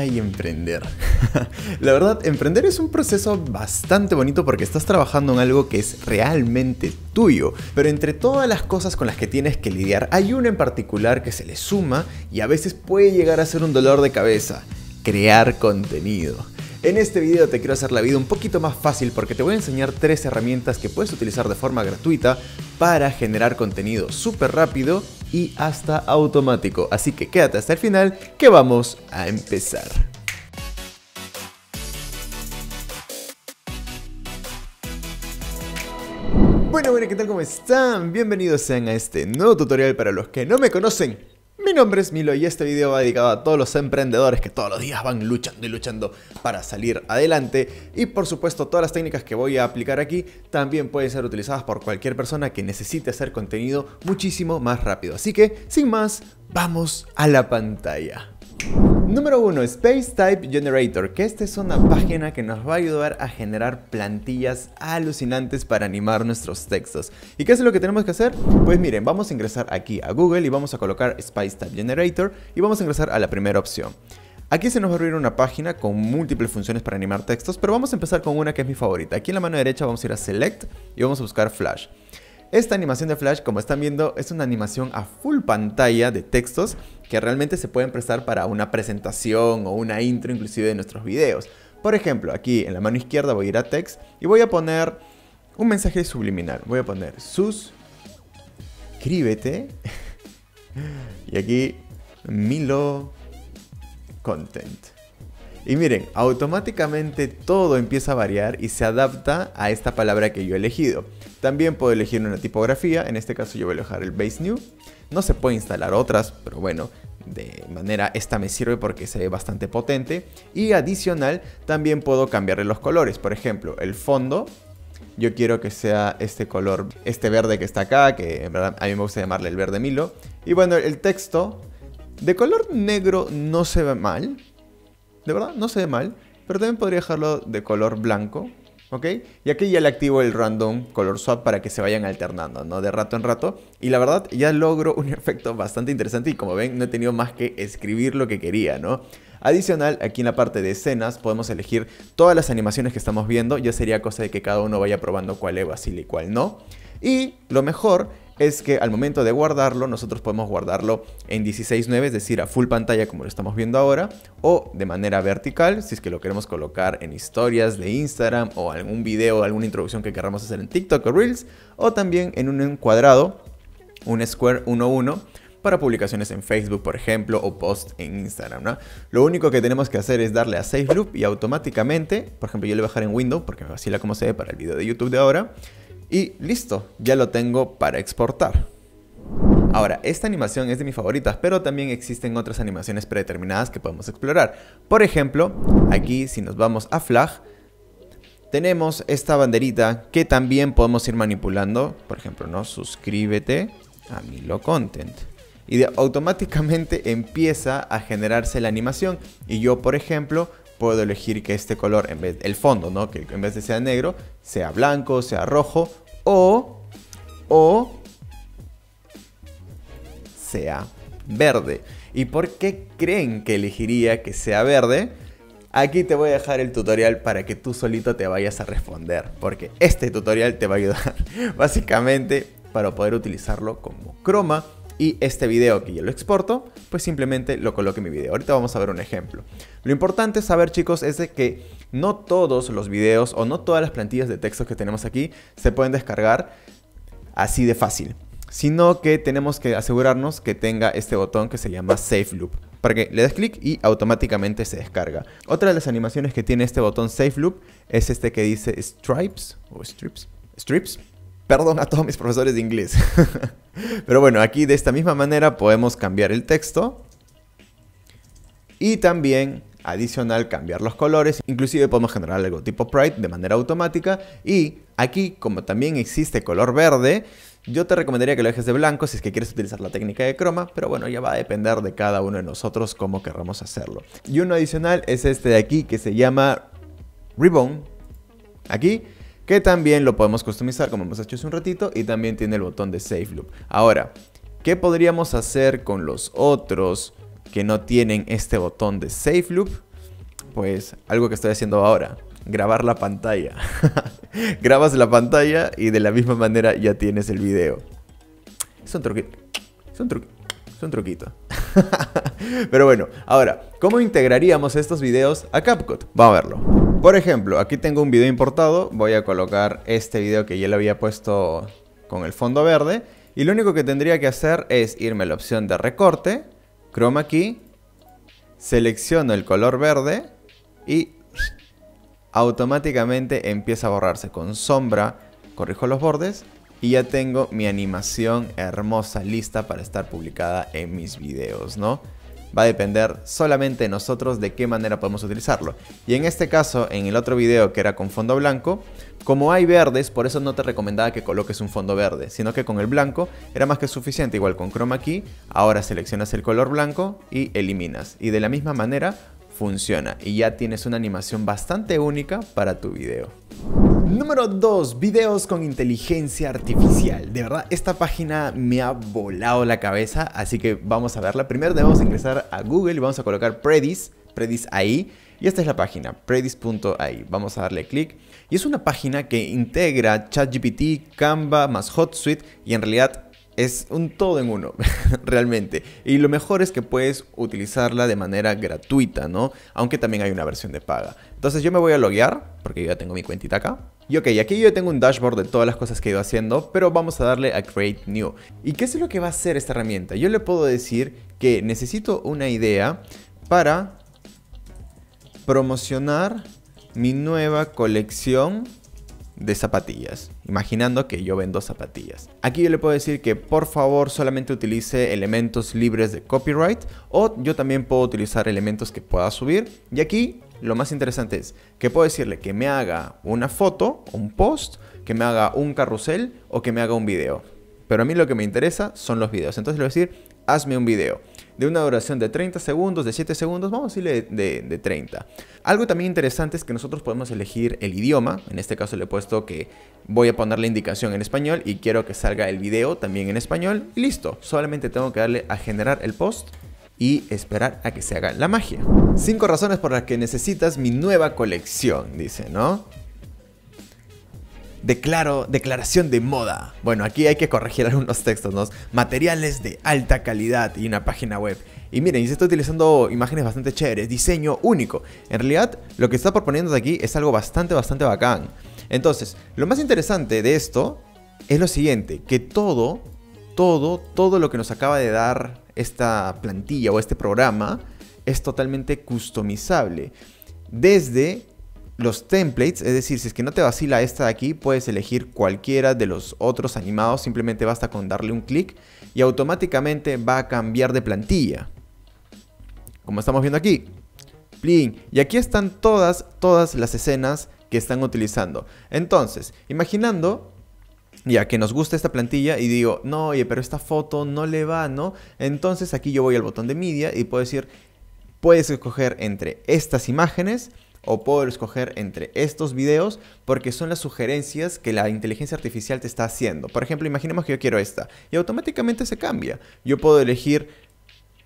Ay, emprender. La verdad, emprender es un proceso bastante bonito porque estás trabajando en algo que es realmente tuyo. Pero entre todas las cosas con las que tienes que lidiar, hay una en particular que se le suma y a veces puede llegar a ser un dolor de cabeza. Crear contenido. En este video te quiero hacer la vida un poquito más fácil porque te voy a enseñar tres herramientas que puedes utilizar de forma gratuita para generar contenido súper rápido y hasta automático. Así que quédate hasta el final que vamos a empezar. Bueno, bueno, ¿qué tal? ¿Cómo están? Bienvenidos sean a este nuevo tutorial para los que no me conocen. Mi nombre es Milo y este video va dedicado a todos los emprendedores que todos los días van luchando y luchando para salir adelante y por supuesto todas las técnicas que voy a aplicar aquí también pueden ser utilizadas por cualquier persona que necesite hacer contenido muchísimo más rápido. Así que, sin más, vamos a la pantalla. Número 1. Space Type Generator, que esta es una página que nos va a ayudar a generar plantillas alucinantes para animar nuestros textos. ¿Y qué es lo que tenemos que hacer? Pues miren, vamos a ingresar aquí a Google y vamos a colocar Space Type Generator y vamos a ingresar a la primera opción. Aquí se nos va a abrir una página con múltiples funciones para animar textos, pero vamos a empezar con una que es mi favorita. Aquí en la mano derecha vamos a ir a Select y vamos a buscar Flash. Esta animación de Flash, como están viendo, es una animación a full pantalla de textos que realmente se pueden prestar para una presentación o una intro inclusive de nuestros videos. Por ejemplo, aquí en la mano izquierda voy a ir a text y voy a poner un mensaje subliminal. Voy a poner suscríbete y aquí Milo Content. Y miren, automáticamente todo empieza a variar y se adapta a esta palabra que yo he elegido. También puedo elegir una tipografía, en este caso yo voy a elegir el Base New. No se puede instalar otras, pero bueno, de manera esta me sirve porque se ve bastante potente. Y adicional, también puedo cambiarle los colores. Por ejemplo, el fondo, yo quiero que sea este color, este verde que está acá, que a mí me gusta llamarle el verde Milo. Y bueno, el texto de color negro no se ve mal. De verdad, no se ve mal. Pero también podría dejarlo de color blanco ¿ok? Y aquí ya le activo el random color swap para que se vayan alternando, ¿no? De rato en rato. Y la verdad, ya logro un efecto bastante interesante y como ven, no he tenido más que escribir lo que quería, ¿no? Adicional, aquí en la parte de escenas podemos elegir todas las animaciones que estamos viendo. Ya sería cosa de que cada uno vaya probando cuál es fácil y cuál no. Y lo mejor es que al momento de guardarlo, nosotros podemos guardarlo en 16.9, es decir, a full pantalla como lo estamos viendo ahora, o de manera vertical, si es que lo queremos colocar en historias de Instagram o algún video, alguna introducción que queramos hacer en TikTok o Reels, o también en un encuadrado, un square 1.1 para publicaciones en Facebook, por ejemplo, o post en Instagram. Lo único que tenemos que hacer es darle a Save Loop y automáticamente, por ejemplo, yo le voy a dejar en Windows porque me vacila como se ve para el video de YouTube de ahora, y listo, ya lo tengo para exportar. Ahora, esta animación es de mis favoritas, pero también existen otras animaciones predeterminadas que podemos explorar. Por ejemplo, aquí si nos vamos a Flag, tenemos esta banderita que también podemos ir manipulando. Por ejemplo, ¿no? Suscríbete a Milo Content. Y automáticamente empieza a generarse la animación. Y yo, por ejemplo, puedo elegir que este color, en vez el fondo, ¿no? Que en vez de sea negro, sea blanco, sea rojo o, o sea verde. ¿Y por qué creen que elegiría que sea verde? Aquí te voy a dejar el tutorial para que tú solito te vayas a responder, porque este tutorial te va a ayudar básicamente para poder utilizarlo como croma y este video que yo lo exporto, pues simplemente lo coloque en mi video. Ahorita vamos a ver un ejemplo. Lo importante saber chicos es de que no todos los videos o no todas las plantillas de texto que tenemos aquí se pueden descargar así de fácil sino que tenemos que asegurarnos que tenga este botón que se llama Save Loop para que le des clic y automáticamente se descarga. Otra de las animaciones que tiene este botón Save Loop es este que dice Stripes o Strips, Strips. Perdón a todos mis profesores de inglés. Pero bueno, aquí de esta misma manera podemos cambiar el texto. Y también, adicional, cambiar los colores. Inclusive podemos generar algo tipo Pride de manera automática. Y aquí, como también existe color verde, yo te recomendaría que lo dejes de blanco si es que quieres utilizar la técnica de croma, pero bueno, ya va a depender de cada uno de nosotros cómo querramos hacerlo. Y uno adicional es este de aquí que se llama Ribbon. Aquí que también lo podemos customizar como hemos hecho hace un ratito y también tiene el botón de Save Loop. Ahora, ¿qué podríamos hacer con los otros que no tienen este botón de Save Loop? Pues algo que estoy haciendo ahora, grabar la pantalla. Grabas la pantalla y de la misma manera ya tienes el video. Es un truquito. Es un truquito. Es un truquito. Pero bueno, ahora, ¿cómo integraríamos estos videos a CapCut? Vamos a verlo. Por ejemplo, aquí tengo un video importado. Voy a colocar este video que ya le había puesto con el fondo verde. Y lo único que tendría que hacer es irme a la opción de recorte, chroma key, selecciono el color verde y automáticamente empieza a borrarse con sombra, corrijo los bordes y ya tengo mi animación hermosa lista para estar publicada en mis videos, ¿no? Va a depender solamente de nosotros de qué manera podemos utilizarlo. Y en este caso, en el otro video que era con fondo blanco, como hay verdes, por eso no te recomendaba que coloques un fondo verde, sino que con el blanco era más que suficiente, igual con chroma key, ahora seleccionas el color blanco y eliminas. Y de la misma manera funciona y ya tienes una animación bastante única para tu video. Número 2. Videos con inteligencia artificial. De verdad, esta página me ha volado la cabeza, así que vamos a verla. Primero debemos ingresar a Google y vamos a colocar Predis, Predis ahí. Y esta es la página, predis.ai. Vamos a darle clic. Y es una página que integra ChatGPT, Canva más HotSuite y en realidad es un todo en uno, realmente. Y lo mejor es que puedes utilizarla de manera gratuita, ¿no? Aunque también hay una versión de paga. Entonces yo me voy a loguear, porque ya tengo mi cuentita acá. Y ok, aquí yo tengo un dashboard de todas las cosas que he ido haciendo, pero vamos a darle a Create New. ¿Y qué es lo que va a hacer esta herramienta? Yo le puedo decir que necesito una idea para promocionar mi nueva colección de zapatillas, imaginando que yo vendo zapatillas. Aquí yo le puedo decir que por favor solamente utilice elementos libres de copyright o yo también puedo utilizar elementos que pueda subir. Y aquí lo más interesante es que puedo decirle que me haga una foto, un post, que me haga un carrusel o que me haga un video. Pero a mí lo que me interesa son los videos. Entonces le voy a decir, hazme un video de una duración de 30 segundos, de 7 segundos, vamos a decirle de, de, 30. Algo también interesante es que nosotros podemos elegir el idioma, en este caso le he puesto que voy a poner la indicación en español y quiero que salga el video también en español y listo, solamente tengo que darle a generar el post y esperar a que se haga la magia. 5 razones por las que necesitas mi nueva colección, dice, ¿no? Declaro, declaración de moda. Bueno, aquí hay que corregir algunos textos, ¿no? Materiales de alta calidad y una página web. Y miren, se está utilizando imágenes bastante chéveres, diseño único. En realidad, lo que está proponiendo aquí es algo bastante, bastante bacán. Entonces, lo más interesante de esto es lo siguiente, que todo, todo, todo lo que nos acaba de dar esta plantilla o este programa es totalmente customizable. Desde los templates, es decir, si es que no te vacila esta de aquí, puedes elegir cualquiera de los otros animados, simplemente basta con darle un clic y automáticamente va a cambiar de plantilla. Como estamos viendo aquí. Y aquí están todas, todas las escenas que están utilizando. Entonces, imaginando ya que nos gusta esta plantilla y digo, no, oye, pero esta foto no le va, ¿no? Entonces aquí yo voy al botón de media y puedo decir, puedes escoger entre estas imágenes o puedo escoger entre estos videos porque son las sugerencias que la inteligencia artificial te está haciendo. Por ejemplo, imaginemos que yo quiero esta y automáticamente se cambia. Yo puedo elegir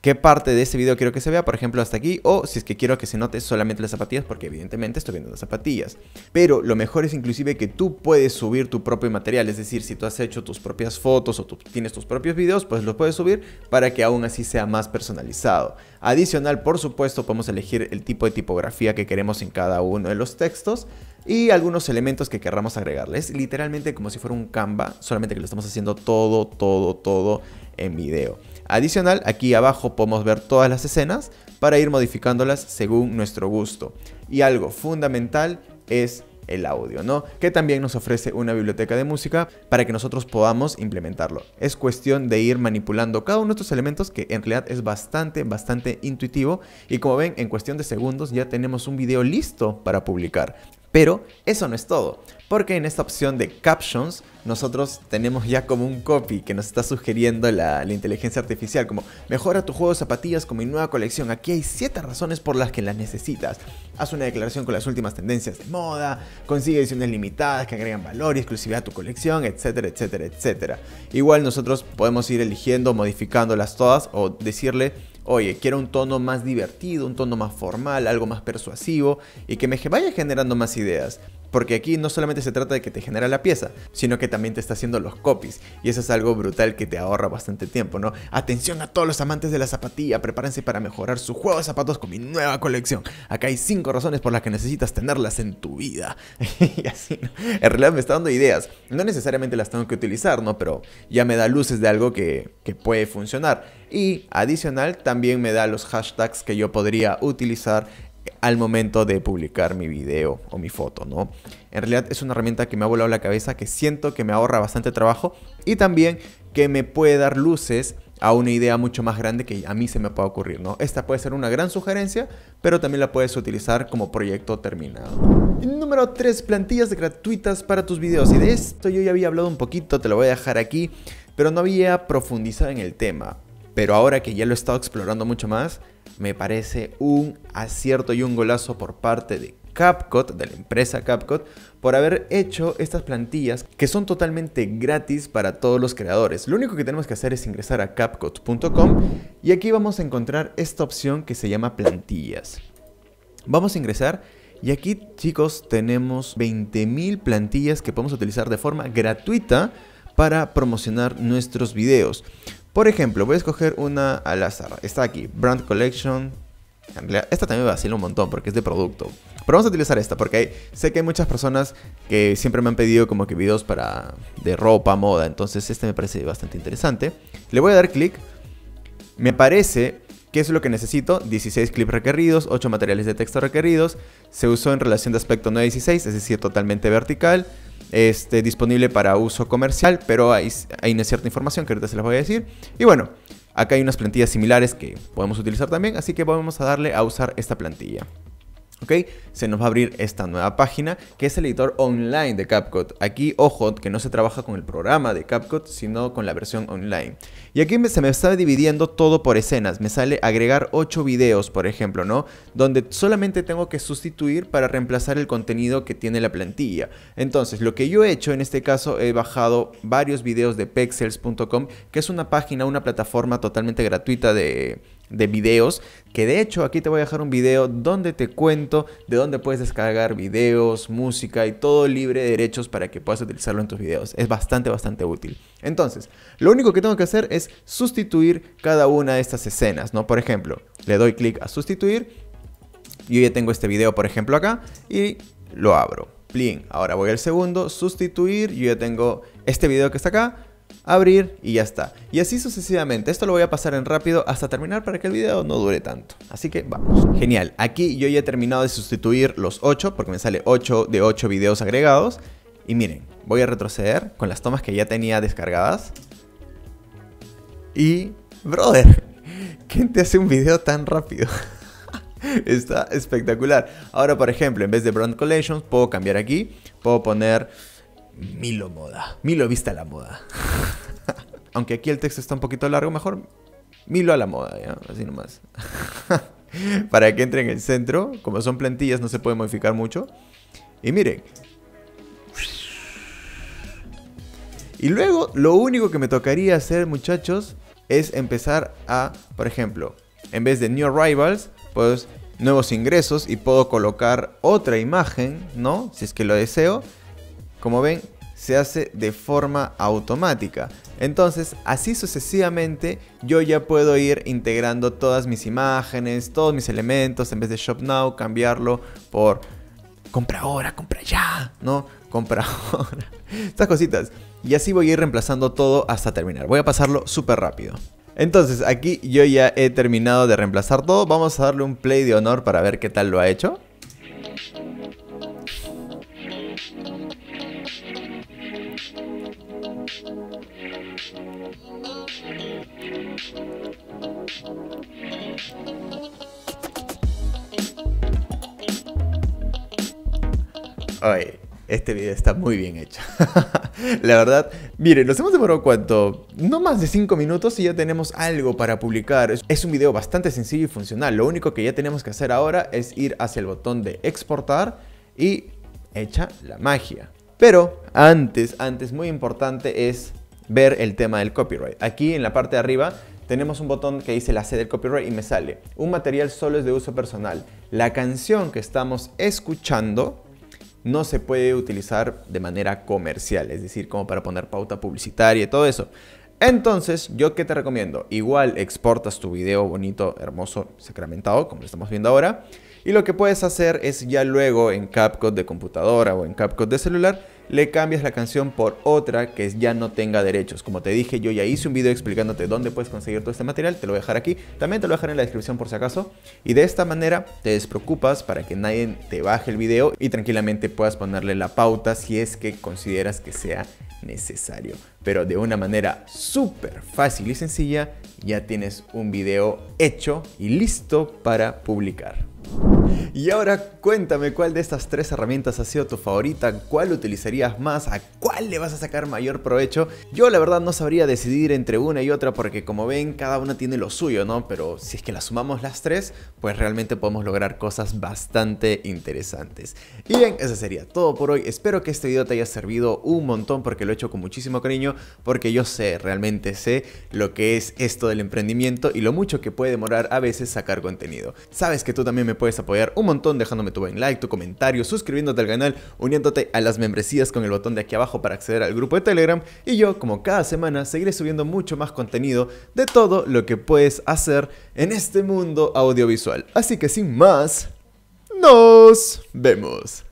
qué parte de ese video quiero que se vea, por ejemplo, hasta aquí, o si es que quiero que se note solamente las zapatillas, porque evidentemente estoy viendo las zapatillas. Pero lo mejor es inclusive que tú puedes subir tu propio material, es decir, si tú has hecho tus propias fotos o tú tienes tus propios videos, pues los puedes subir para que aún así sea más personalizado. Adicional, por supuesto, podemos elegir el tipo de tipografía que queremos en cada uno de los textos y algunos elementos que querramos agregarles. Literalmente como si fuera un Canva, solamente que lo estamos haciendo todo, todo, todo en video. Adicional, aquí abajo podemos ver todas las escenas para ir modificándolas según nuestro gusto. Y algo fundamental es el audio, ¿no? Que también nos ofrece una biblioteca de música para que nosotros podamos implementarlo. Es cuestión de ir manipulando cada uno de estos elementos que en realidad es bastante, bastante intuitivo y como ven, en cuestión de segundos ya tenemos un video listo para publicar. Pero eso no es todo, porque en esta opción de captions nosotros tenemos ya como un copy que nos está sugiriendo la, inteligencia artificial, como mejora tu juego de zapatillas con mi nueva colección, aquí hay 7 razones por las que las necesitas. Haz una declaración con las últimas tendencias de moda, consigue ediciones limitadas que agregan valor y exclusividad a tu colección, etcétera, etcétera, etcétera. Igual nosotros podemos ir eligiendo, modificándolas todas o decirle oye, quiero un tono más divertido, un tono más formal, algo más persuasivo y que me vaya generando más ideas. Porque aquí no solamente se trata de que te genera la pieza, sino que también te está haciendo los copies. Y eso es algo brutal que te ahorra bastante tiempo, ¿no? Atención a todos los amantes de la zapatilla, prepárense para mejorar su juego de zapatos con mi nueva colección. Acá hay 5 razones por las que necesitas tenerlas en tu vida. y así, ¿no? En realidad me está dando ideas. No necesariamente las tengo que utilizar, ¿no? Pero ya me da luces de algo que, que puede funcionar. Y adicional, también me da los hashtags que yo podría utilizar al momento de publicar mi video o mi foto, ¿no? En realidad es una herramienta que me ha volado la cabeza, que siento que me ahorra bastante trabajo y también que me puede dar luces a una idea mucho más grande que a mí se me pueda ocurrir, ¿no? Esta puede ser una gran sugerencia, pero también la puedes utilizar como proyecto terminado. número 3, plantillas gratuitas para tus videos. Y de esto yo ya había hablado un poquito, te lo voy a dejar aquí, pero no había profundizado en el tema. Pero ahora que ya lo he estado explorando mucho más, me parece un acierto y un golazo por parte de CapCut, de la empresa CapCut, por haber hecho estas plantillas que son totalmente gratis para todos los creadores. Lo único que tenemos que hacer es ingresar a capcut.com y aquí vamos a encontrar esta opción que se llama plantillas. Vamos a ingresar y aquí chicos tenemos 20.000 plantillas que podemos utilizar de forma gratuita para promocionar nuestros videos. Por ejemplo, voy a escoger una al azar. Está aquí, Brand Collection. En realidad, esta también me vacila un montón porque es de producto. Pero vamos a utilizar esta porque sé que hay muchas personas que siempre me han pedido como que videos para de ropa, moda. Entonces este me parece bastante interesante. Le voy a dar clic. Me parece que es lo que necesito. 16 clips requeridos, 8 materiales de texto requeridos. Se usó en relación de aspecto 916, es decir, totalmente vertical este, disponible para uso comercial, pero hay, hay una cierta información que ahorita se las voy a decir. Y bueno, acá hay unas plantillas similares que podemos utilizar también, así que vamos a darle a usar esta plantilla. ¿Ok? Se nos va a abrir esta nueva página que es el editor online de CapCut. Aquí, ojo, que no se trabaja con el programa de CapCut, sino con la versión online. Y aquí se me está dividiendo todo por escenas. Me sale agregar 8 videos, por ejemplo, ¿no? Donde solamente tengo que sustituir para reemplazar el contenido que tiene la plantilla. Entonces, lo que yo he hecho en este caso, he bajado varios videos de pexels.com, que es una página, una plataforma totalmente gratuita de de videos, que de hecho aquí te voy a dejar un video donde te cuento de dónde puedes descargar videos, música y todo libre de derechos para que puedas utilizarlo en tus videos. Es bastante, bastante útil. Entonces, lo único que tengo que hacer es sustituir cada una de estas escenas, ¿no? Por ejemplo, le doy clic a sustituir, yo ya tengo este video, por ejemplo, acá, y lo abro. Plin. Ahora voy al segundo, sustituir, yo ya tengo este video que está acá, abrir y ya está. Y así sucesivamente. Esto lo voy a pasar en rápido hasta terminar para que el video no dure tanto. Así que vamos. Genial. Aquí yo ya he terminado de sustituir los 8 porque me sale 8 de 8 videos agregados. Y miren, voy a retroceder con las tomas que ya tenía descargadas. Y, brother, ¿quién te hace un video tan rápido? Está espectacular. Ahora, por ejemplo, en vez de Brand Collections, puedo cambiar aquí. Puedo poner Milo Moda. Milo Vista a la Moda. Aunque aquí el texto está un poquito largo, mejor Milo a la moda, ¿ya? Así nomás. Para que entre en el centro, como son plantillas no se puede modificar mucho. Y miren. Y luego, lo único que me tocaría hacer, muchachos, es empezar a, por ejemplo, en vez de New Arrivals, pues nuevos ingresos y puedo colocar otra imagen, ¿no? Si es que lo deseo. Como ven, se hace de forma automática. Entonces, así sucesivamente, yo ya puedo ir integrando todas mis imágenes, todos mis elementos, en vez de Shop Now, cambiarlo por compra ahora, compra ya, ¿no? Compra ahora. Estas cositas. Y así voy a ir reemplazando todo hasta terminar. Voy a pasarlo súper rápido. Entonces, aquí yo ya he terminado de reemplazar todo. Vamos a darle un play de honor para ver qué tal lo ha hecho. Oye, este video está muy bien hecho. la verdad, miren, nos hemos demorado cuánto? No más de 5 minutos y ya tenemos algo para publicar. Es un video bastante sencillo y funcional. Lo único que ya tenemos que hacer ahora es ir hacia el botón de exportar y echa la magia. Pero antes, antes, muy importante es ver el tema del copyright. Aquí en la parte de arriba tenemos un botón que dice la C del copyright y me sale, un material solo es de uso personal. La canción que estamos escuchando no se puede utilizar de manera comercial, es decir, como para poner pauta publicitaria y todo eso. Entonces, ¿yo qué te recomiendo? Igual exportas tu video bonito, hermoso, sacramentado, como lo estamos viendo ahora. Y lo que puedes hacer es ya luego en CapCut de computadora o en CapCut de celular, le cambias la canción por otra que ya no tenga derechos. Como te dije, yo ya hice un video explicándote dónde puedes conseguir todo este material, te lo voy a dejar aquí, también te lo voy a dejar en la descripción por si acaso. Y de esta manera te despreocupas para que nadie te baje el video y tranquilamente puedas ponerle la pauta si es que consideras que sea necesario. Pero de una manera súper fácil y sencilla, ya tienes un video hecho y listo para publicar. Y ahora cuéntame cuál de estas tres herramientas ha sido tu favorita, cuál utilizarías más, a cuál le vas a sacar mayor provecho. Yo la verdad no sabría decidir entre una y otra porque como ven cada una tiene lo suyo, ¿no? Pero si es que las sumamos las tres, pues realmente podemos lograr cosas bastante interesantes. Y bien, eso sería todo por hoy. Espero que este video te haya servido un montón porque lo he hecho con muchísimo cariño, porque yo sé, realmente sé lo que es esto del emprendimiento y lo mucho que puede demorar a veces sacar contenido. Sabes que tú también me puedes un montón dejándome tu buen like, tu comentario, suscribiéndote al canal, uniéndote a las membresías con el botón de aquí abajo para acceder al grupo de Telegram y yo, como cada semana, seguiré subiendo mucho más contenido de todo lo que puedes hacer en este mundo audiovisual. Así que sin más, nos vemos.